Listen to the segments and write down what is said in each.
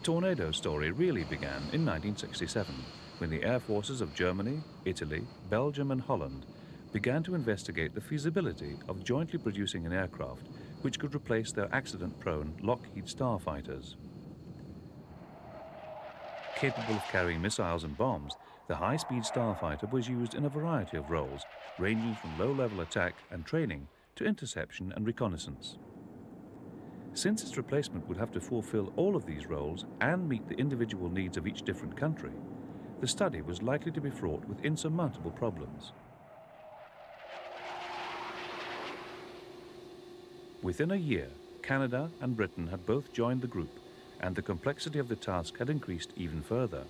The tornado story really began in 1967 when the air forces of Germany, Italy, Belgium and Holland began to investigate the feasibility of jointly producing an aircraft which could replace their accident-prone Lockheed Starfighters. Capable of carrying missiles and bombs, the high-speed Starfighter was used in a variety of roles, ranging from low-level attack and training to interception and reconnaissance. Since its replacement would have to fulfill all of these roles and meet the individual needs of each different country, the study was likely to be fraught with insurmountable problems. Within a year, Canada and Britain had both joined the group, and the complexity of the task had increased even further.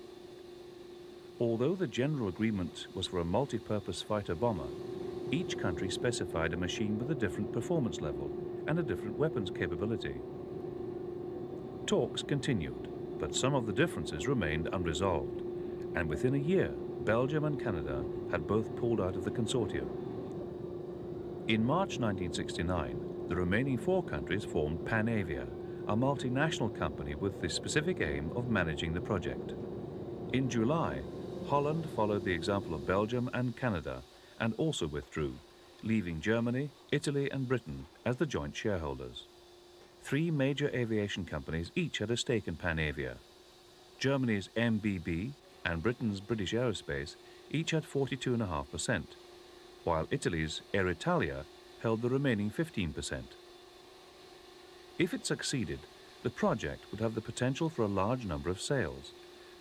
Although the general agreement was for a multi-purpose fighter-bomber, each country specified a machine with a different performance level and a different weapons capability. Talks continued, but some of the differences remained unresolved, and within a year, Belgium and Canada had both pulled out of the consortium. In March 1969, the remaining four countries formed Panavia, a multinational company with the specific aim of managing the project. In July, Holland followed the example of Belgium and Canada and also withdrew, leaving Germany, Italy and Britain as the joint shareholders. Three major aviation companies each had a stake in Panavia. Germany's MBB and Britain's British Aerospace each had 42.5%, while Italy's Aeritalia held the remaining 15%. If it succeeded, the project would have the potential for a large number of sales.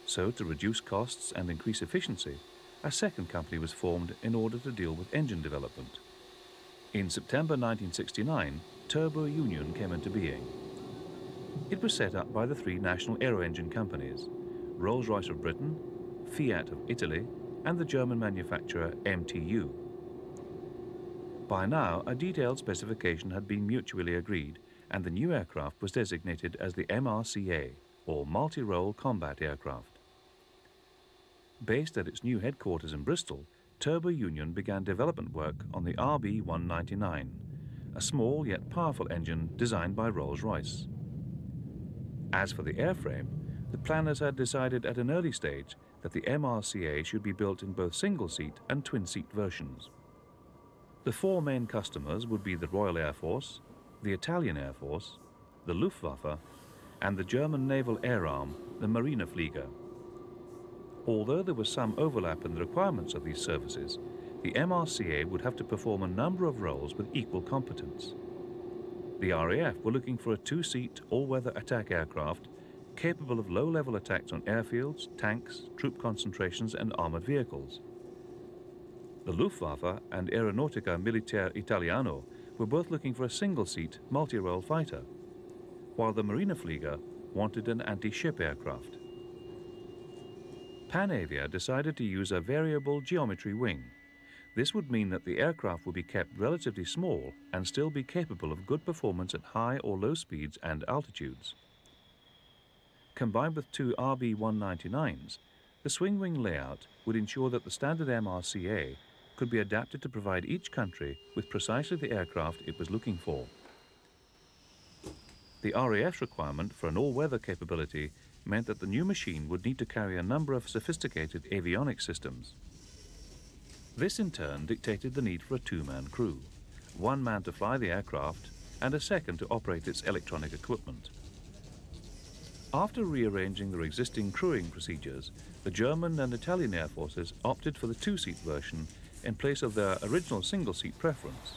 So to reduce costs and increase efficiency, a second company was formed in order to deal with engine development. In September 1969, Turbo Union came into being. It was set up by the three national aero engine companies, Rolls-Royce of Britain, Fiat of Italy, and the German manufacturer MTU. By now, a detailed specification had been mutually agreed, and the new aircraft was designated as the MRCA, or Multi-Role Combat Aircraft. Based at its new headquarters in Bristol, Turbo Union began development work on the RB199, a small yet powerful engine designed by Rolls-Royce. As for the airframe, the planners had decided at an early stage that the MRCA should be built in both single-seat and twin-seat versions. The four main customers would be the Royal Air Force, the Italian Air Force, the Luftwaffe, and the German naval air arm, the Marineflieger. Although there was some overlap in the requirements of these services, the MRCA would have to perform a number of roles with equal competence. The RAF were looking for a two-seat, all-weather attack aircraft capable of low-level attacks on airfields, tanks, troop concentrations and armored vehicles. The Luftwaffe and Aeronautica Militare Italiano were both looking for a single-seat, multi-role fighter, while the Marina Marineflieger wanted an anti-ship aircraft. Panavia decided to use a variable geometry wing. This would mean that the aircraft would be kept relatively small and still be capable of good performance at high or low speeds and altitudes. Combined with two RB-199s, the swing wing layout would ensure that the standard MRCA could be adapted to provide each country with precisely the aircraft it was looking for. The RAF's requirement for an all-weather capability meant that the new machine would need to carry a number of sophisticated avionics systems. This in turn dictated the need for a two-man crew, one man to fly the aircraft and a second to operate its electronic equipment. After rearranging their existing crewing procedures, the German and Italian air forces opted for the two-seat version in place of their original single-seat preference.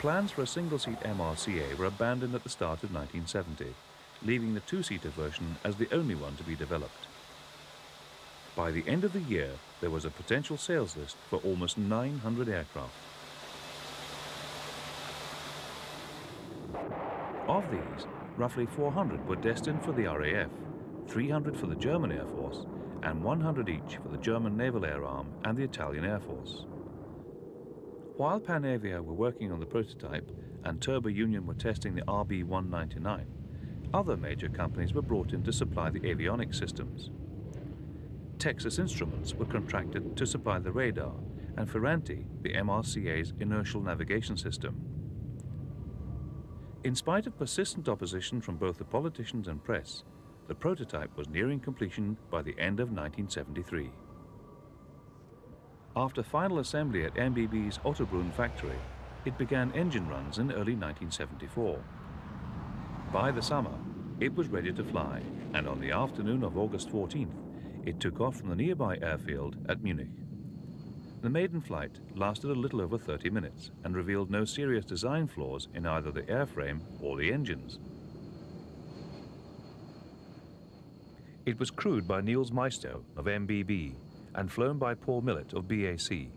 Plans for a single-seat MRCA were abandoned at the start of 1970, leaving the two-seater version as the only one to be developed. By the end of the year, there was a potential sales list for almost 900 aircraft. Of these, roughly 400 were destined for the RAF, 300 for the German Air Force, and 100 each for the German Naval Air Arm and the Italian Air Force. While Panavia were working on the prototype and Turbo Union were testing the RB-199, other major companies were brought in to supply the avionics systems. Texas Instruments were contracted to supply the radar and Ferranti the MRCA's inertial navigation system. In spite of persistent opposition from both the politicians and press, the prototype was nearing completion by the end of 1973. After final assembly at MBB's Ottobrunn factory, it began engine runs in early 1974. By the summer, it was ready to fly, and on the afternoon of August 14th, it took off from the nearby airfield at Munich. The maiden flight lasted a little over 30 minutes and revealed no serious design flaws in either the airframe or the engines. It was crewed by Nils Meister of MBB and flown by Paul Millett of BAC.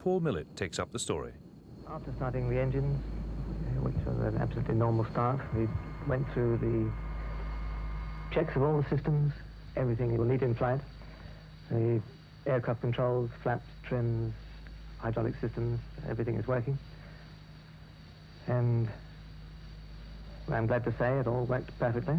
Paul Millett takes up the story. After starting the engines, uh, which was an absolutely normal start, we went through the checks of all the systems, everything you will need in flight. The aircraft controls, flaps, trims, hydraulic systems, everything is working. And I'm glad to say it all worked perfectly.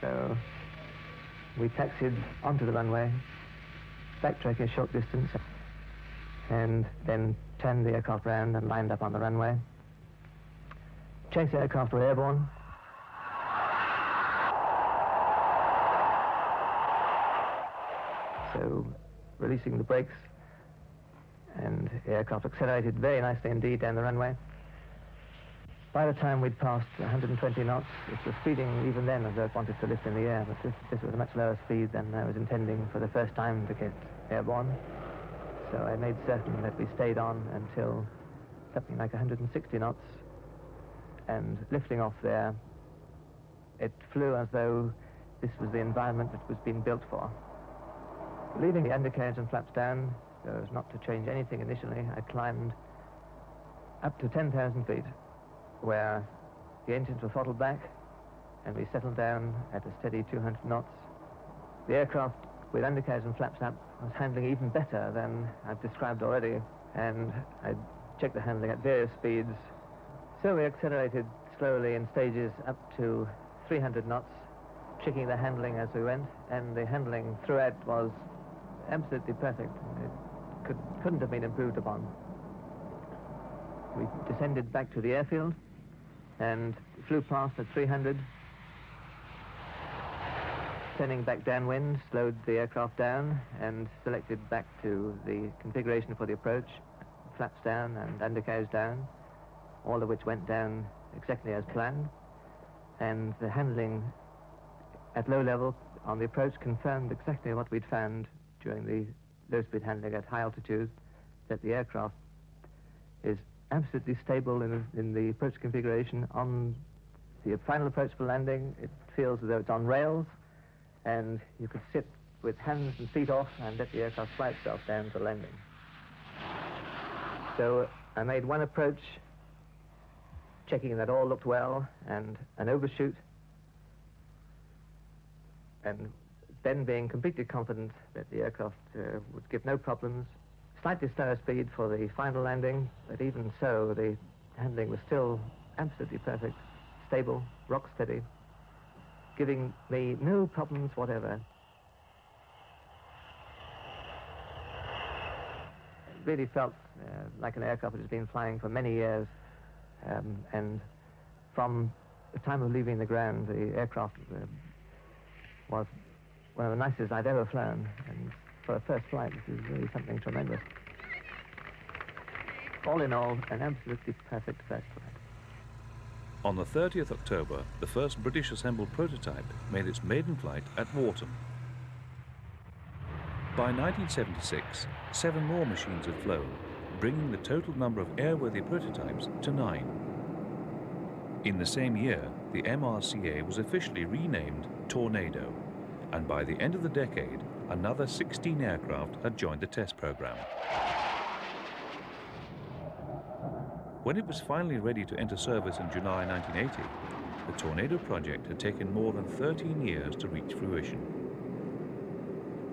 So taxied onto the runway, backtracked a short distance, and then turned the aircraft round and lined up on the runway. Chase aircraft were airborne. So releasing the brakes and aircraft accelerated very nicely indeed down the runway. By the time we'd passed 120 knots, it was speeding even then as though it wanted to lift in the air, but this, this was a much lower speed than I was intending for the first time to get airborne. So I made certain that we stayed on until something like 160 knots, and lifting off there, it flew as though this was the environment it was being built for. Leaving the undercarriage and flaps down, so as not to change anything initially, I climbed up to 10,000 feet where the engines were throttled back and we settled down at a steady 200 knots. The aircraft with undercarriage and flaps up was handling even better than I've described already and I checked the handling at various speeds. So we accelerated slowly in stages up to 300 knots, checking the handling as we went and the handling throughout was absolutely perfect. It could, couldn't have been improved upon. We descended back to the airfield and flew past at 300. Turning back downwind, slowed the aircraft down and selected back to the configuration for the approach, flaps down and undercarriage down, all of which went down exactly as planned. And the handling at low level on the approach confirmed exactly what we'd found during the low-speed handling at high altitude, that the aircraft absolutely stable in, in the approach configuration. On the final approach for landing, it feels as though it's on rails, and you could sit with hands and feet off and let the aircraft fly itself down for landing. So I made one approach, checking that all looked well, and an overshoot, and then being completely confident that the aircraft uh, would give no problems, slightly slower speed for the final landing, but even so, the handling was still absolutely perfect, stable, rock steady, giving me no problems whatever. It really felt uh, like an aircraft that has been flying for many years, um, and from the time of leaving the ground, the aircraft uh, was one of the nicest I've ever flown, and for a first flight, this is really something tremendous. All in all, an absolutely perfect first flight. On the 30th October, the first British assembled prototype made its maiden flight at Warton. By 1976, seven more machines had flown, bringing the total number of airworthy prototypes to nine. In the same year, the MRCA was officially renamed Tornado, and by the end of the decade, another 16 aircraft had joined the test program. When it was finally ready to enter service in July 1980, the Tornado project had taken more than 13 years to reach fruition.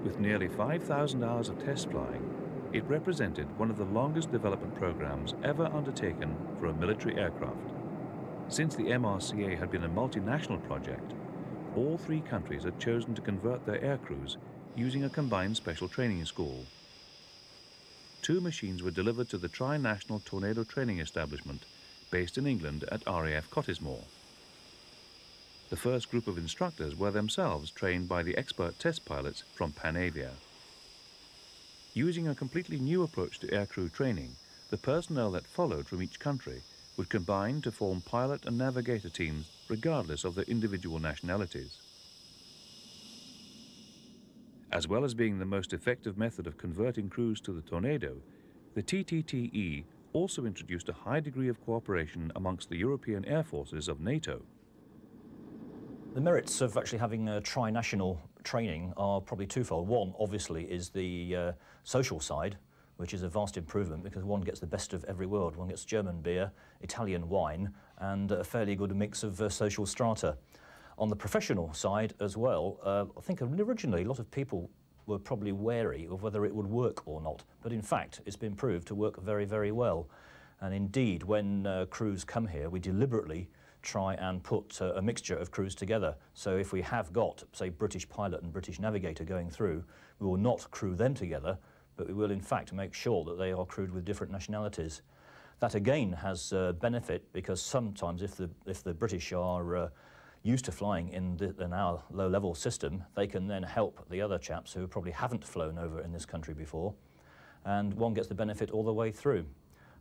With nearly 5,000 hours of test flying, it represented one of the longest development programs ever undertaken for a military aircraft. Since the MRCA had been a multinational project, all three countries had chosen to convert their air crews using a combined special training school. Two machines were delivered to the tri-national Tornado training establishment based in England at RAF Cottesmore. The first group of instructors were themselves trained by the expert test pilots from Panavia. Using a completely new approach to aircrew training, the personnel that followed from each country would combine to form pilot and navigator teams regardless of their individual nationalities. As well as being the most effective method of converting crews to the Tornado, the TTTE also introduced a high degree of cooperation amongst the European air forces of NATO. The merits of actually having a tri-national training are probably twofold. One, obviously, is the uh, social side, which is a vast improvement because one gets the best of every world. One gets German beer, Italian wine, and a fairly good mix of uh, social strata. On the professional side as well, uh, I think originally a lot of people were probably wary of whether it would work or not. But in fact, it's been proved to work very, very well. And indeed, when uh, crews come here, we deliberately try and put uh, a mixture of crews together. So if we have got, say, British pilot and British navigator going through, we will not crew them together, but we will in fact make sure that they are crewed with different nationalities. That again has uh, benefit because sometimes if the, if the British are uh, used to flying in, the, our low-level system, they can then help the other chaps who probably haven't flown over in this country before, and one gets the benefit all the way through.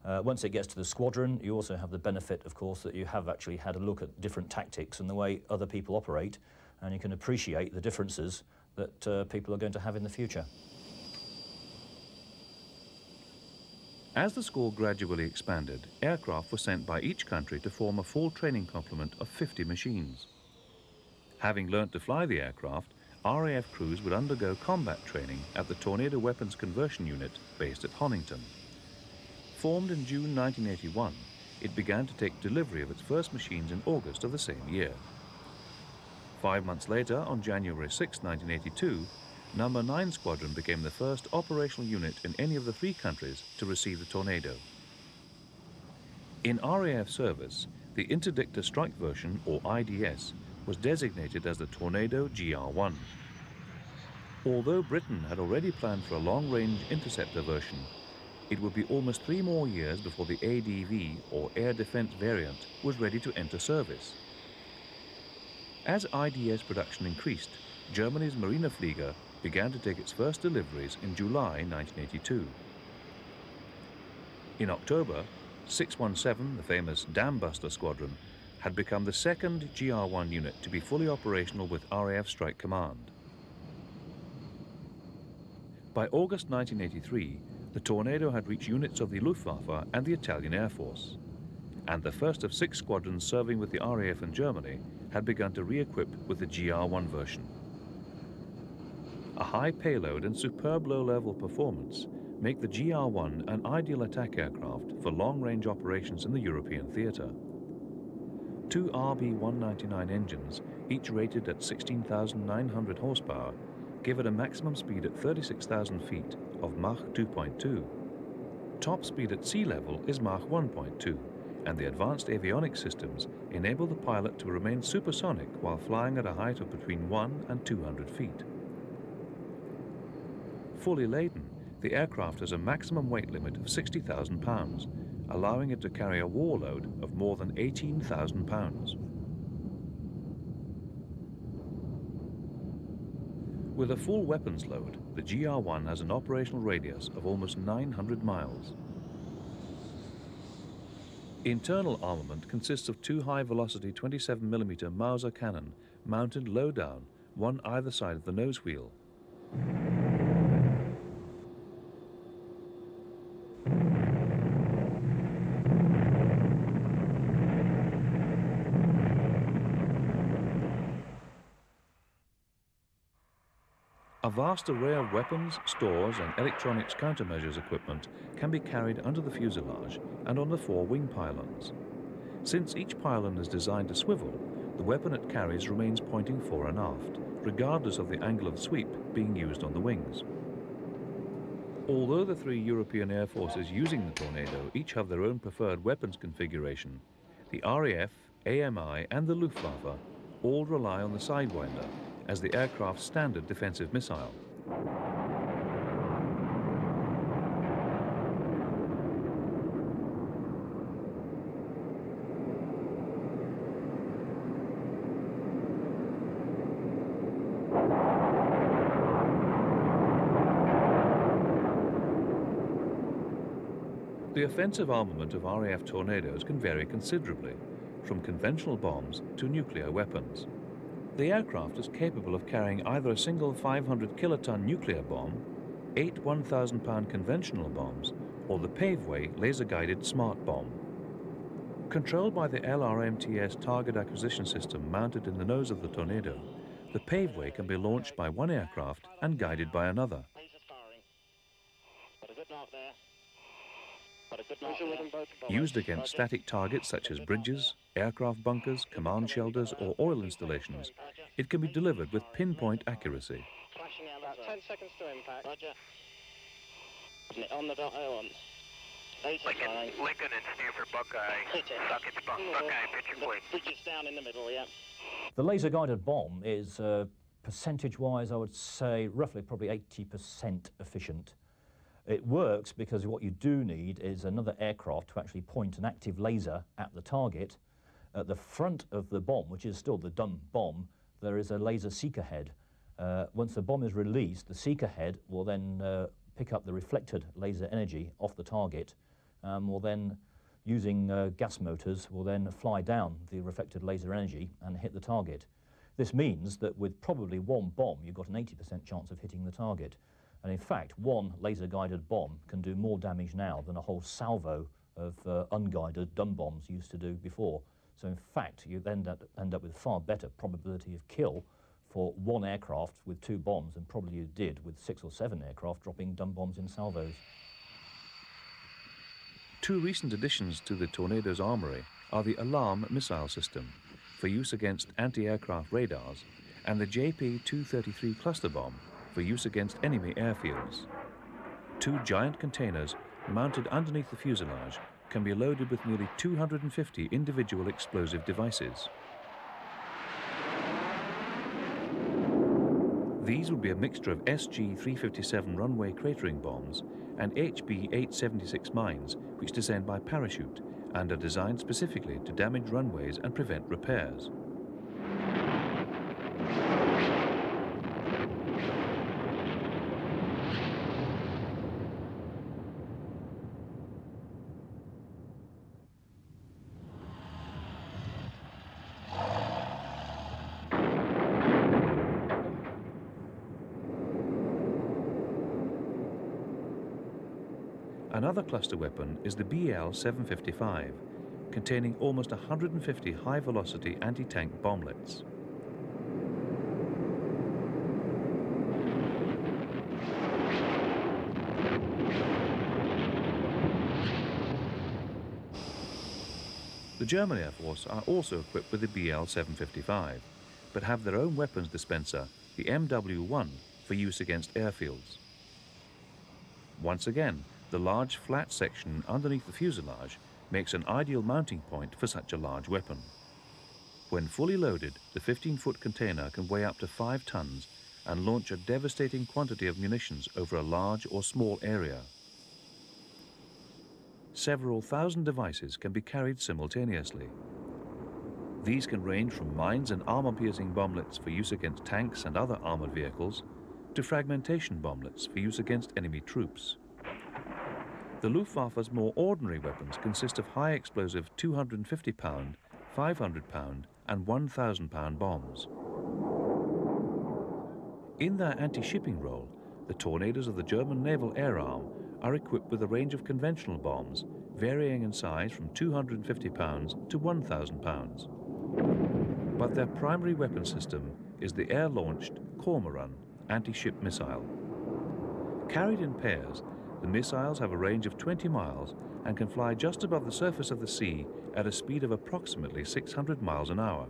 Uh, once it gets to the squadron, you also have the benefit, of course, that you have actually had a look at different tactics and the way other people operate, and you can appreciate the differences that uh, people are going to have in the future. As the school gradually expanded, aircraft were sent by each country to form a full training complement of 50 machines. Having learnt to fly the aircraft, RAF crews would undergo combat training at the Tornado Weapons Conversion Unit based at Honington. Formed in June 1981, it began to take delivery of its first machines in August of the same year. Five months later, on January 6, 1982, Number 9 Squadron became the first operational unit in any of the three countries to receive the Tornado. In RAF service, the Interdictor Strike version, or IDS, was designated as the Tornado GR-1. Although Britain had already planned for a long-range interceptor version, it would be almost three more years before the ADV, or Air Defense variant, was ready to enter service. As IDS production increased, Germany's Marineflieger began to take its first deliveries in July 1982. In October, 617, the famous Dambuster Squadron, had become the second GR-1 unit to be fully operational with RAF Strike Command. By August 1983, the Tornado had reached units of the Luftwaffe and the Italian Air Force, and the first of six squadrons serving with the RAF in Germany had begun to re-equip with the GR-1 version. A high payload and superb low-level performance make the GR-1 an ideal attack aircraft for long-range operations in the European theatre. Two RB-199 engines, each rated at 16,900 horsepower, give it a maximum speed at 36,000 feet of Mach 2.2. Top speed at sea level is Mach 1.2, and the advanced avionics systems enable the pilot to remain supersonic while flying at a height of between 1 and 200 feet. Fully laden, the aircraft has a maximum weight limit of 60,000 pounds, allowing it to carry a war load of more than 18,000 pounds. With a full weapons load, the GR-1 has an operational radius of almost 900 miles. Internal armament consists of two high-velocity 27mm Mauser cannon mounted low down, one either side of the nose wheel. Vast array of weapons, stores and electronics countermeasures equipment can be carried under the fuselage and on the four wing pylons. Since each pylon is designed to swivel, the weapon it carries remains pointing fore and aft, regardless of the angle of sweep being used on the wings. Although the three European air forces using the Tornado each have their own preferred weapons configuration, the RAF, AMI and the Luftwaffe all rely on the Sidewinder as the aircraft's standard defensive missile. The offensive armament of RAF Tornadoes can vary considerably, from conventional bombs to nuclear weapons. The aircraft is capable of carrying either a single 500 kiloton nuclear bomb, eight 1,000 pound conventional bombs, or the Paveway laser-guided smart bomb. Controlled by the LRMTS target acquisition system mounted in the nose of the Tornado, the Paveway can be launched by one aircraft and guided by another. Used against static targets such as bridges, aircraft bunkers, command shelters or oil installations, it can be delivered with pinpoint accuracy. About 10 seconds to impact. Roger. On the. Lincoln, and Stanford Buckeye. Buckeye, picture quick. Down in the middle, yeah. The laser-guided bomb is uh, percentage-wise, I would say, roughly probably 80% efficient. It works because what you do need is another aircraft to actually point an active laser at the target. At the front of the bomb, which is still the dumb bomb, there is a laser seeker head. Uh, once the bomb is released, the seeker head will then uh, pick up the reflected laser energy off the target, um, will then, using uh, gas motors, will then fly down the reflected laser energy and hit the target. This means that with probably one bomb, you've got an 80% chance of hitting the target. And in fact, one laser-guided bomb can do more damage now than a whole salvo of uh, unguided dumb bombs used to do before. So in fact, you end up, end up with far better probability of kill for one aircraft with two bombs than probably you did with six or seven aircraft dropping dumb bombs in salvos. Two recent additions to the Tornado's armoury are the Alarm missile system for use against anti-aircraft radars and the JP-233 cluster bomb for use against enemy airfields. Two giant containers mounted underneath the fuselage can be loaded with nearly 250 individual explosive devices. These would be a mixture of SG-357 runway cratering bombs and HB-876 mines which descend by parachute and are designed specifically to damage runways and prevent repairs. Another cluster weapon is the BL-755, containing almost 150 high-velocity anti-tank bomblets. The German Air Force are also equipped with the BL-755, but have their own weapons dispenser, the MW-1, for use against airfields. Once again, the large flat section underneath the fuselage makes an ideal mounting point for such a large weapon. When fully loaded, the 15-foot container can weigh up to 5 tons and launch a devastating quantity of munitions over a large or small area. Several thousand devices can be carried simultaneously. These can range from mines and armor-piercing bomblets for use against tanks and other armored vehicles, to fragmentation bomblets for use against enemy troops. The Luftwaffe's more ordinary weapons consist of high explosive 250 pound, 500 pound and 1000 pound bombs. In their anti-shipping role, the tornadoes of the German Naval Air Arm are equipped with a range of conventional bombs, varying in size from 250 pounds to 1000 pounds. But their primary weapon system is the air-launched Cormoran anti-ship missile. Carried in pairs, the missiles have a range of 20 miles and can fly just above the surface of the sea at a speed of approximately 600 miles an hour.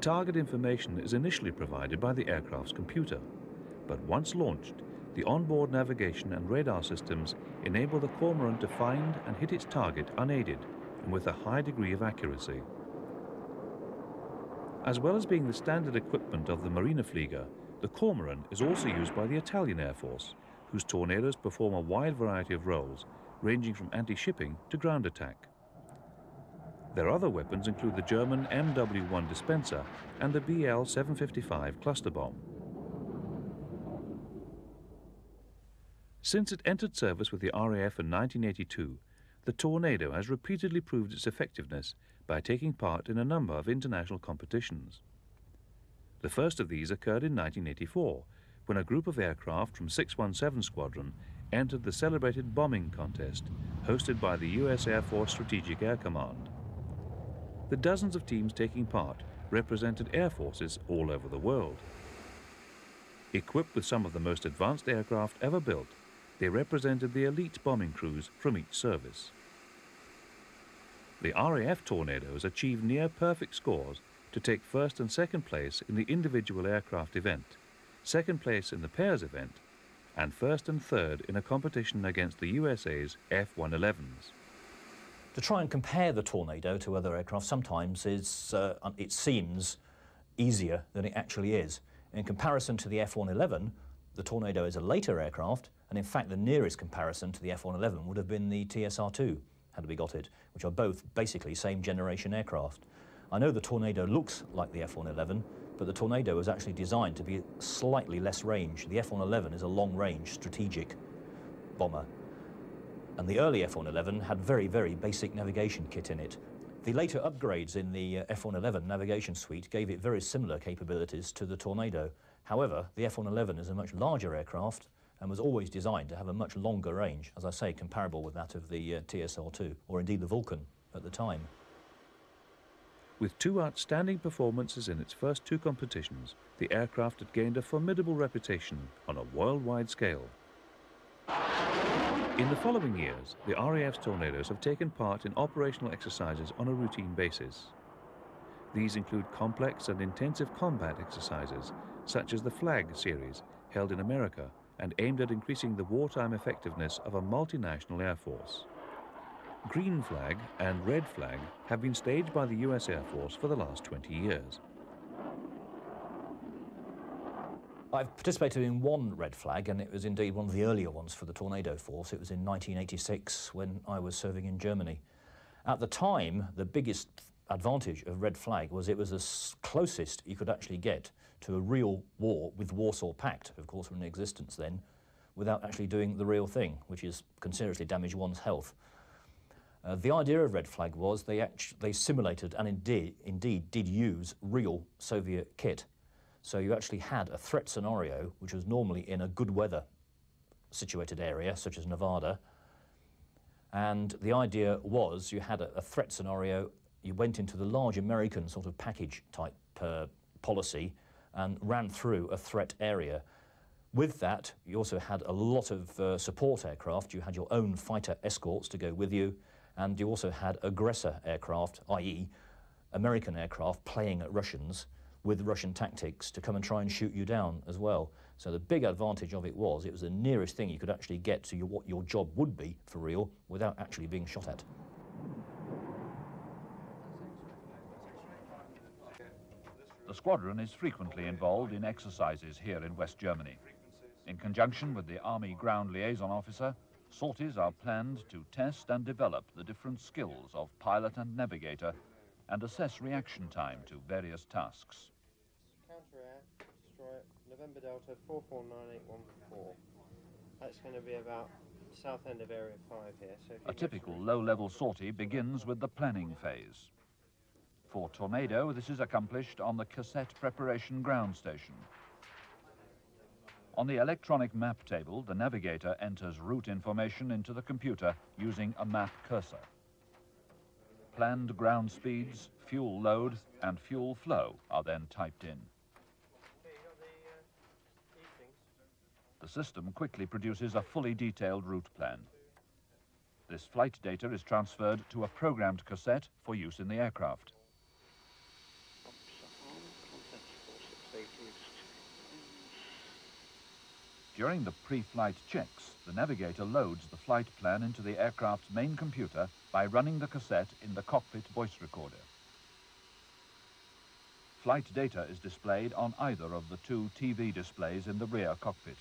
Target information is initially provided by the aircraft's computer, but once launched, the onboard navigation and radar systems enable the Cormoran to find and hit its target unaided and with a high degree of accuracy. As well as being the standard equipment of the Marineflieger, the Cormoran is also used by the Italian Air Force, whose tornadoes perform a wide variety of roles, ranging from anti-shipping to ground attack. Their other weapons include the German MW-1 dispenser and the BL-755 cluster bomb. Since it entered service with the RAF in 1982, the Tornado has repeatedly proved its effectiveness by taking part in a number of international competitions. The first of these occurred in 1984, when a group of aircraft from 617 Squadron entered the celebrated bombing contest hosted by the U.S. Air Force Strategic Air Command. The dozens of teams taking part represented air forces all over the world. Equipped with some of the most advanced aircraft ever built, they represented the elite bombing crews from each service. The RAF Tornadoes achieved near perfect scores to take first and second place in the individual aircraft event, second place in the pairs event, and first and third in a competition against the USA's F-111s. To try and compare the Tornado to other aircraft sometimes is, uh, it seems easier than it actually is. In comparison to the F-111, the Tornado is a later aircraft, and in fact the nearest comparison to the F-111 would have been the TSR-2, had we got it, which are both basically same generation aircraft. I know the Tornado looks like the F-111, but the Tornado was actually designed to be slightly less range. The F-111 is a long-range strategic bomber, and the early F-111 had very, very basic navigation kit in it. The later upgrades in the uh, F-111 navigation suite gave it very similar capabilities to the Tornado, However, the F-111 is a much larger aircraft and was always designed to have a much longer range, as I say, comparable with that of the uh, TSR-2, or indeed the Vulcan at the time. With two outstanding performances in its first two competitions, the aircraft had gained a formidable reputation on a worldwide scale. In the following years, the RAF's Tornadoes have taken part in operational exercises on a routine basis. These include complex and intensive combat exercises such as the FLAG series, held in America and aimed at increasing the wartime effectiveness of a multinational air force. Green Flag and Red Flag have been staged by the US Air Force for the last 20 years. I've participated in one red flag, and it was indeed one of the earlier ones for the Tornado Force. It was in 1986 when I was serving in Germany. At the time, the biggest advantage of red flag was it was the closest you could actually get to a real war with Warsaw Pact, of course, were in existence then, without actually doing the real thing, which is considerably damage one's health. Uh, the idea of Red Flag was they, they simulated and indeed, indeed did use real Soviet kit. So you actually had a threat scenario, which was normally in a good weather situated area, such as Nevada. And the idea was you had a, a threat scenario, you went into the large American sort of package type uh, policy, and ran through a threat area. With that, you also had a lot of uh, support aircraft. You had your own fighter escorts to go with you, and you also had aggressor aircraft, i.e., American aircraft playing at Russians with Russian tactics to come and try and shoot you down as well. So the big advantage of it was it was the nearest thing you could actually get to your, what your job would be for real without actually being shot at. The squadron is frequently involved in exercises here in West Germany. In conjunction with the Army Ground Liaison Officer, sorties are planned to test and develop the different skills of pilot and navigator and assess reaction time to various tasks. Counter-air, destroy November Delta 449814. That's going to be about south end of Area 5 here. So A typical low-level sortie begins with the planning phase. For Tornado, this is accomplished on the cassette preparation ground station. On the electronic map table, the navigator enters route information into the computer using a map cursor. Planned ground speeds, fuel load, and fuel flow are then typed in. The system quickly produces a fully detailed route plan. This flight data is transferred to a programmed cassette for use in the aircraft. During the pre-flight checks, the navigator loads the flight plan into the aircraft's main computer by running the cassette in the cockpit voice recorder. flight data is displayed on either of the two TV displays in the rear cockpit.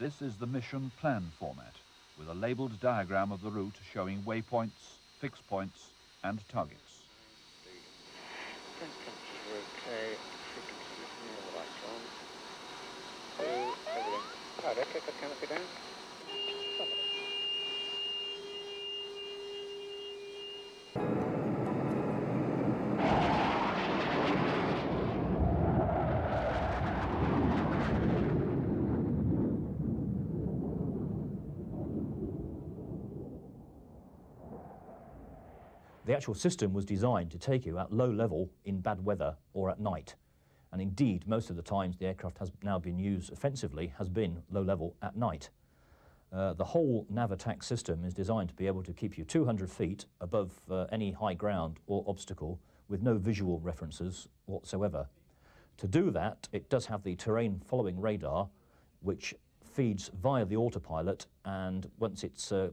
This is the mission plan format, with a labelled diagram of the route showing waypoints, fixed points and targets. Frequency on. canopy down. The actual system was designed to take you at low level in bad weather or at night. And indeed, most of the times the aircraft has now been used offensively has been low level at night. Uh, the whole nav attack system is designed to be able to keep you 200 feet above uh, any high ground or obstacle with no visual references whatsoever. To do that, it does have the terrain following radar, which feeds via the autopilot, and once it's uh,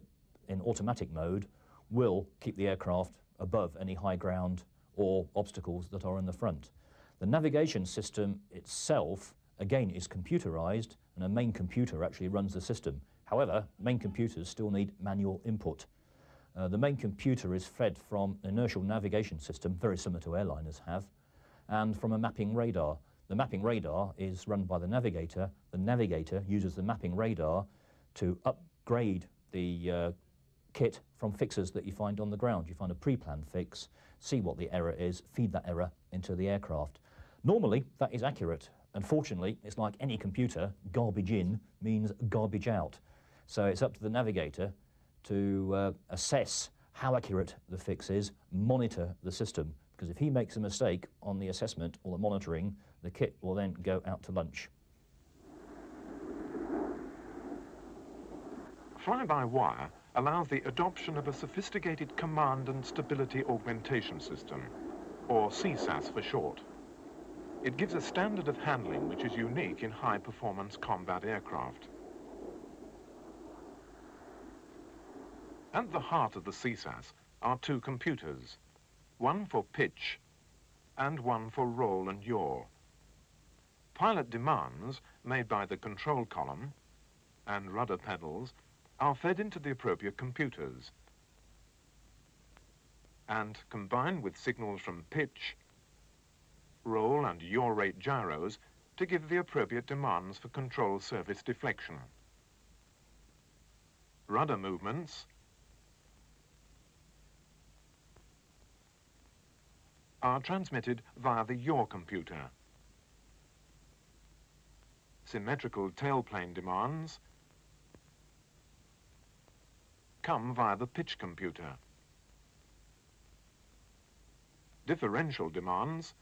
in automatic mode, will keep the aircraft above any high ground or obstacles that are in the front. The navigation system itself, again, is computerized, and a main computer actually runs the system. However, main computers still need manual input. Uh, the main computer is fed from an inertial navigation system, very similar to airliners have, and from a mapping radar. The mapping radar is run by the navigator. The navigator uses the mapping radar to upgrade the uh, kit from fixes that you find on the ground. You find a pre-planned fix, see what the error is, feed that error into the aircraft. Normally, that is accurate. Unfortunately, it's like any computer, garbage in means garbage out. So it's up to the navigator to uh, assess how accurate the fix is, monitor the system, because if he makes a mistake on the assessment or the monitoring, the kit will then go out to lunch. Fly-by-wire allows the adoption of a sophisticated command and stability augmentation system, or CSAS for short. It gives a standard of handling which is unique in high-performance combat aircraft. At the heart of the CSAS are two computers, one for pitch and one for roll and yaw. Pilot demands made by the control column and rudder pedals are fed into the appropriate computers and combined with signals from pitch, roll and yaw rate gyros to give the appropriate demands for control surface deflection. Rudder movements are transmitted via the yaw computer. Symmetrical tailplane demands come via the pitch computer. Differential demands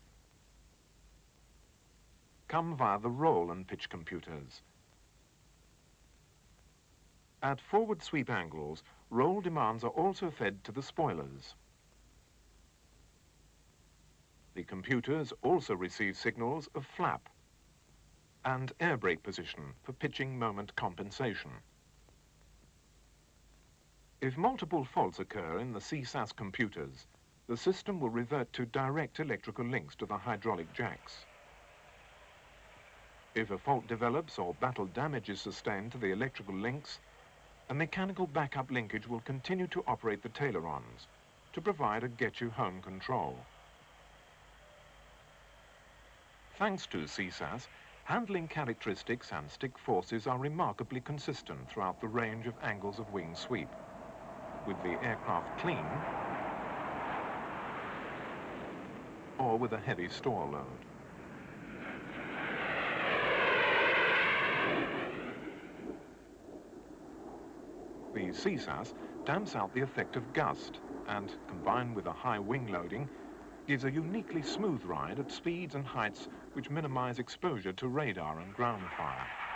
come via the roll and pitch computers. At forward sweep angles, roll demands are also fed to the spoilers. The computers also receive signals of flap and air brake position for pitching moment compensation. If multiple faults occur in the CSAS computers, the system will revert to direct electrical links to the hydraulic jacks. If a fault develops or battle damage is sustained to the electrical links, a mechanical backup linkage will continue to operate the tailerons to provide a get-you-home control. Thanks to CSAS, handling characteristics and stick forces are remarkably consistent throughout the range of angles of wing sweep with the aircraft clean or with a heavy store load. The CSAS damps out the effect of gust and, combined with a high wing loading, gives a uniquely smooth ride at speeds and heights which minimize exposure to radar and ground fire.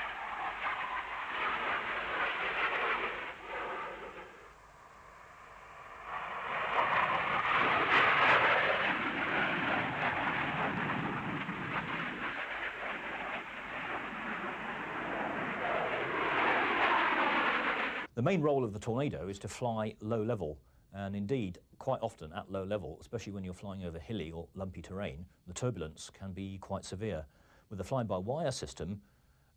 The main role of the Tornado is to fly low level, and indeed, quite often at low level, especially when you're flying over hilly or lumpy terrain, the turbulence can be quite severe. With the fly-by-wire system,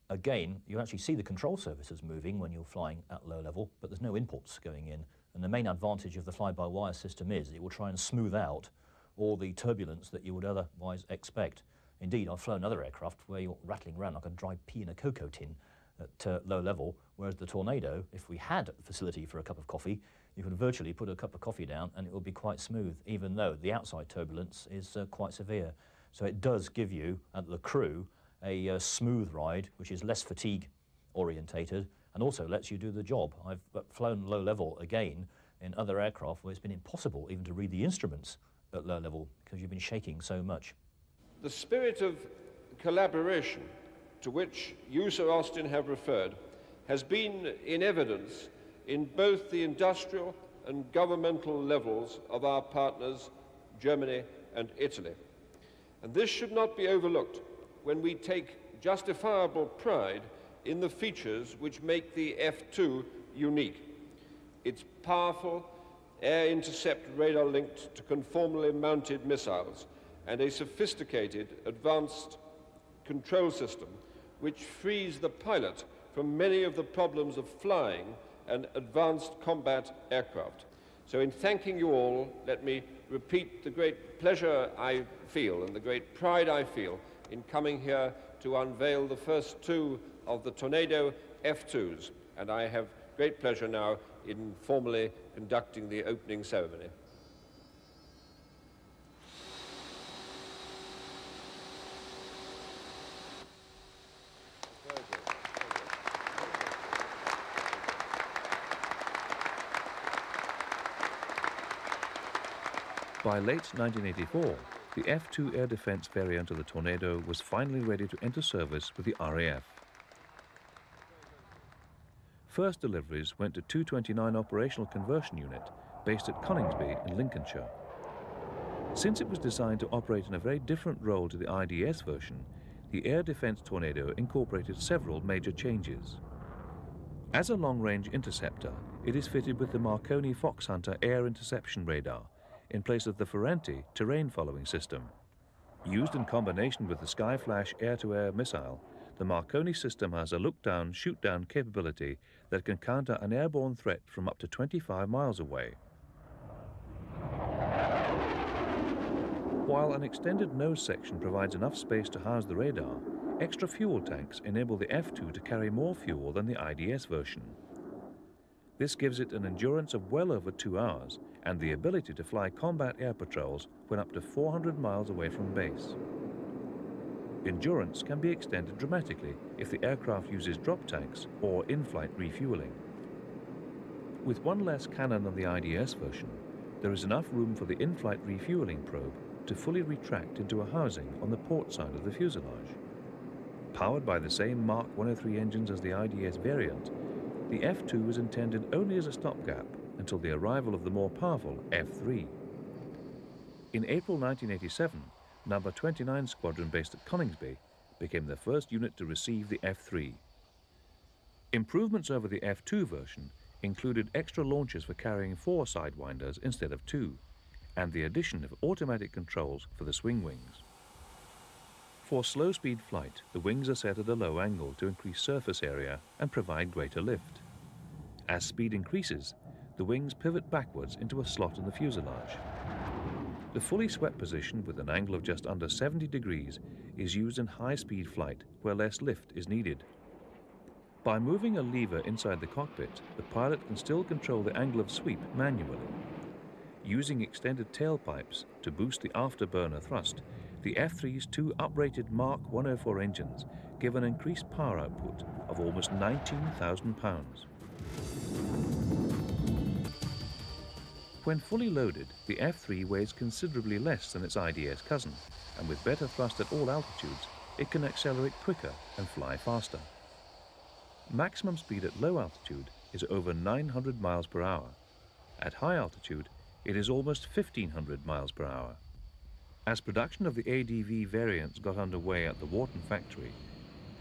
again, you actually see the control surfaces moving when you're flying at low level, but there's no inputs going in. And the main advantage of the fly-by-wire system is it will try and smooth out all the turbulence that you would otherwise expect. Indeed, I've flown other aircraft where you're rattling around like a dry pea in a cocoa tin at uh, low level, whereas the Tornado, if we had a facility for a cup of coffee, you could virtually put a cup of coffee down and it would be quite smooth, even though the outside turbulence is uh, quite severe. So it does give you, and the crew, a uh, smooth ride, which is less fatigue orientated and also lets you do the job. I've uh, flown low level again in other aircraft where it's been impossible even to read the instruments at low level because you've been shaking so much. The spirit of collaboration to which you, Sir Austin, have referred has been in evidence in both the industrial and governmental levels of our partners, Germany and Italy. And this should not be overlooked when we take justifiable pride in the features which make the F2 unique. Its powerful air intercept radar linked to conformally mounted missiles and a sophisticated advanced control system which frees the pilot from many of the problems of flying an advanced combat aircraft. So in thanking you all, let me repeat the great pleasure I feel and the great pride I feel in coming here to unveil the first two of the Tornado F2s. And I have great pleasure now in formally conducting the opening ceremony. By late 1984, the F-2 air defense variant of the Tornado was finally ready to enter service with the RAF. First deliveries went to 229 Operational Conversion Unit, based at Coningsby in Lincolnshire. Since it was designed to operate in a very different role to the IDS version, the Air Defense Tornado incorporated several major changes. As a long-range interceptor, it is fitted with the Marconi Foxhunter air interception radar, in place of the Ferranti terrain following system. Used in combination with the Skyflash air-to-air missile, the Marconi system has a look-down, shoot-down capability that can counter an airborne threat from up to 25 miles away. While an extended nose section provides enough space to house the radar, extra fuel tanks enable the F-2 to carry more fuel than the IDS version. This gives it an endurance of well over two hours and the ability to fly combat air patrols when up to 400 miles away from base. Endurance can be extended dramatically if the aircraft uses drop tanks or in-flight refueling. With one less cannon than the IDS version, there is enough room for the in-flight refueling probe to fully retract into a housing on the port side of the fuselage. Powered by the same Mark 103 engines as the IDS variant, the F-2 was intended only as a stopgap until the arrival of the more powerful F-3. In April 1987, Number 29 Squadron based at Coningsby became the first unit to receive the F-3. Improvements over the F-2 version included extra launches for carrying four sidewinders instead of two, and the addition of automatic controls for the swing wings. For slow-speed flight, the wings are set at a low angle to increase surface area and provide greater lift. As speed increases, the wings pivot backwards into a slot in the fuselage. The fully swept position with an angle of just under 70 degrees is used in high-speed flight where less lift is needed. By moving a lever inside the cockpit, the pilot can still control the angle of sweep manually. Using extended tailpipes to boost the afterburner thrust, the F-3's two uprated Mark 104 engines give an increased power output of almost 19,000 pounds. When fully loaded, the F-3 weighs considerably less than its IDS cousin, and with better thrust at all altitudes, it can accelerate quicker and fly faster. Maximum speed at low altitude is over 900 miles per hour. At high altitude, it is almost 1500 miles per hour. As production of the ADV variants got underway at the Warton factory,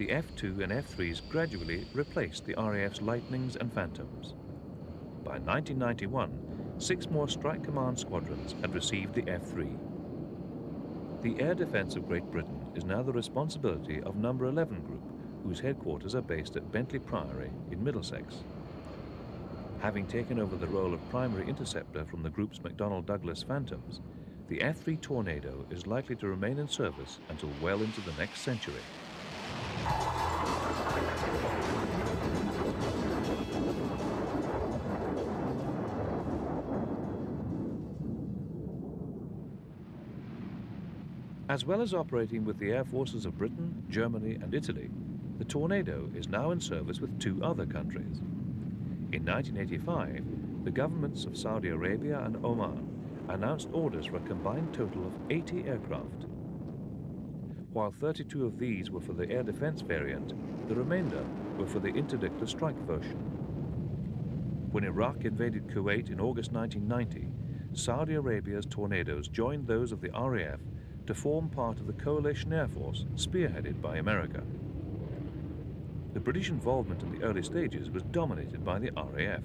the F-2 and F-3s gradually replaced the RAF's Lightnings and Phantoms. By 1991, six more Strike Command squadrons had received the F-3. The air defence of Great Britain is now the responsibility of No. 11 Group, whose headquarters are based at Bentley Priory in Middlesex. Having taken over the role of primary interceptor from the group's McDonnell Douglas Phantoms, the F-3 Tornado is likely to remain in service until well into the next century. As well as operating with the air forces of Britain, Germany and Italy, the Tornado is now in service with two other countries. In 1985, the governments of Saudi Arabia and Oman announced orders for a combined total of 80 aircraft. While 32 of these were for the air defense variant, the remainder were for the interdictor strike version. When Iraq invaded Kuwait in August 1990, Saudi Arabia's tornadoes joined those of the RAF to form part of the coalition air force spearheaded by America. The British involvement in the early stages was dominated by the RAF.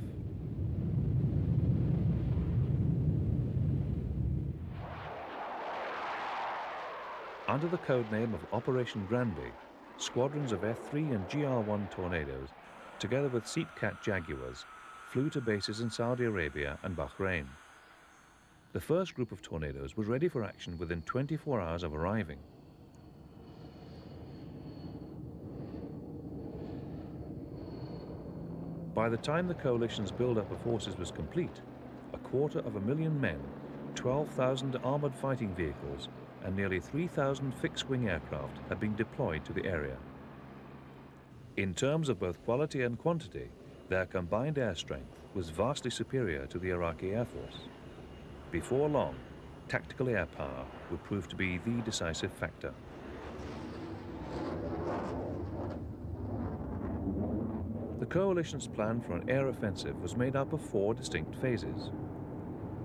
Under the code name of Operation Granby, squadrons of F-3 and GR-1 Tornadoes, together with SEPECAT Jaguars, flew to bases in Saudi Arabia and Bahrain. The first group of tornadoes was ready for action within 24 hours of arriving. By the time the coalition's build-up of forces was complete, a quarter of a million men, 12,000 armoured fighting vehicles and nearly 3,000 fixed-wing aircraft had been deployed to the area. In terms of both quality and quantity, their combined air strength was vastly superior to the Iraqi Air Force. Before long, tactical air power would prove to be the decisive factor. The coalition's plan for an air offensive was made up of four distinct phases.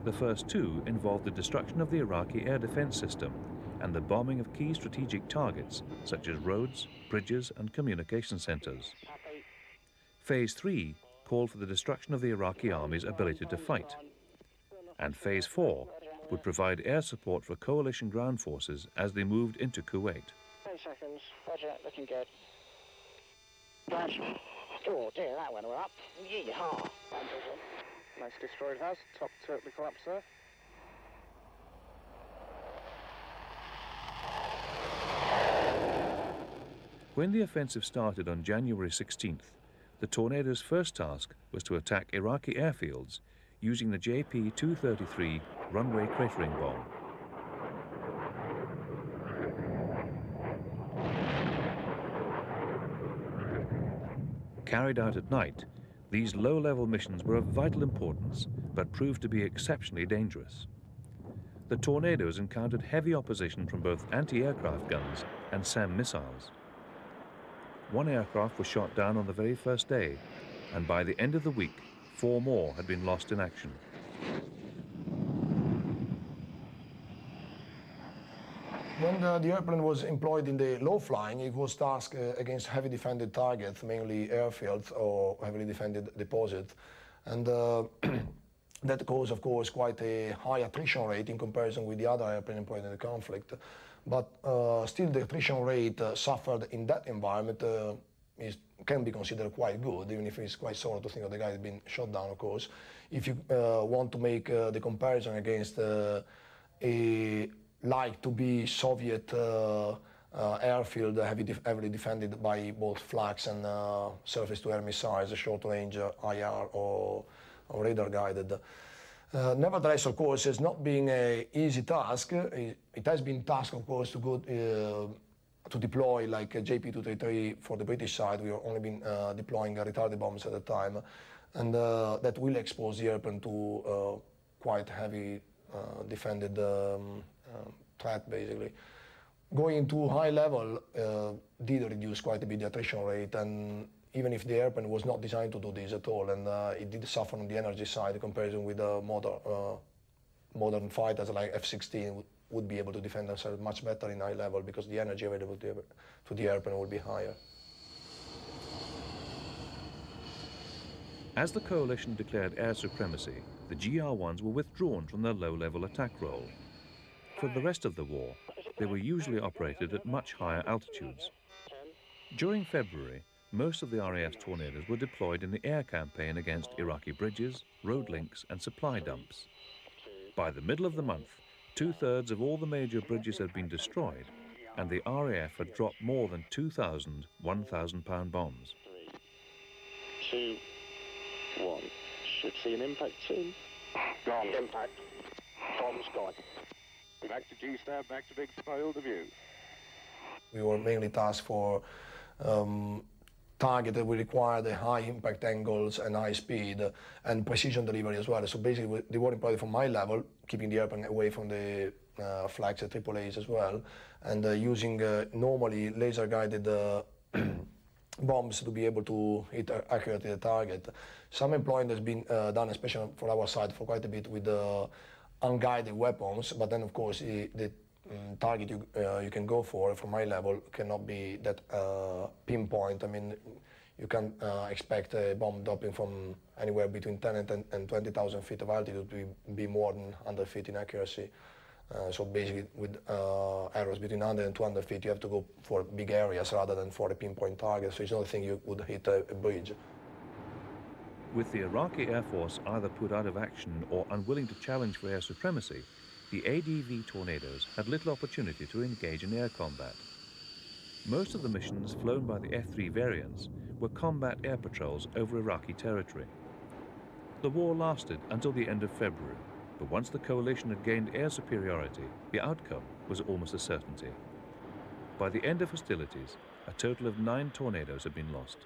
The first two involved the destruction of the Iraqi air defense system and the bombing of key strategic targets such as roads, bridges and communication centers. Phase 3 called for the destruction of the Iraqi army's ability to fight and Phase 4 would provide air support for coalition ground forces as they moved into Kuwait. 10 seconds, roger, looking good. Oh dear, that went up. Yeehaw. Nice destroyed house, top totally collapsed there. When the offensive started on January 16th, the Tornado's first task was to attack Iraqi airfields using the JP-233 runway cratering bomb. Carried out at night, these low-level missions were of vital importance, but proved to be exceptionally dangerous. The Tornadoes encountered heavy opposition from both anti-aircraft guns and SAM missiles. One aircraft was shot down on the very first day, and by the end of the week, Four more had been lost in action. When the, the, airplane was employed in the low flying, it was tasked uh, against heavy defended targets, mainly airfields or heavily defended deposits. And uh, that caused, of course, quite a high attrition rate in comparison with the other airplane employed in the conflict. But uh, still, the attrition rate uh, suffered in that environment uh, is, can be considered quite good, even if it's quite sorry to think of the guy has been shot down, of course. If you uh, want to make uh, the comparison against uh, a like to be Soviet uh, uh, airfield heavy def heavily defended by both flags and uh, surface-to-air missiles, short-range IR or, or radar-guided. Uh, nevertheless, of course, it's not been an easy task. It, it, has been task, of course, to go uh, to deploy like a JP233 for the British side. We have only been uh, deploying retarded bombs at the time, and uh, that will expose the airplane to uh, quite heavy uh, defended um, um, threat, basically. Going to high level uh, did reduce quite a bit the attrition rate, and even if the airplane was not designed to do this at all, and uh, it did suffer on the energy side in comparison with the modern, modern fighters like F-16 would be able to defend themselves much better in high level because the energy available to, to the airplane would be higher. As the coalition declared air supremacy, the GR-1s were withdrawn from their low-level attack role. For the rest of the war, they were usually operated at much higher altitudes. During February, most of the RAF Tornadoes were deployed in the air campaign against Iraqi bridges, road links and supply dumps. By the middle of the month, two-thirds of all the major bridges had been destroyed and the RAF had dropped more than 2,000 1,000-pound bombs. Two, one. Should see an impact soon. Gone. Impact. Bomb's gone. Back to G-Stab, back to Big of View. We were mainly tasked for um, target that we require the high impact angles and high speed uh, and precision delivery as well. So basically, they were employed from my level, keeping the airplane away from the uh, flags at AAAs as well, and uh, using uh, normally laser guided uh, bombs to be able to hit accurately the target. Some employment has been uh, done, especially for our side, for quite a bit with unguided weapons, but then of course the, um, target you, uh, you can go for from my level cannot be that uh, pinpoint. I mean, you can uh, expect a bomb dropping from anywhere between 10 and, 10 and 20,000 feet of altitude to be, be more than 100 feet in accuracy. Uh, so basically, with uh, arrows between 100 and 200 feet, you have to go for big areas rather than for a pinpoint target. So it's not a thing you would hit a, a bridge. With the Iraqi Air Force either put out of action or unwilling to challenge for air supremacy, the ADV Tornadoes had little opportunity to engage in air combat. Most of the missions flown by the F-3 variants were combat air patrols over Iraqi territory. The war lasted until the end of February, but once the coalition had gained air superiority, the outcome was almost a certainty. By the end of hostilities, a total of nine tornadoes had been lost.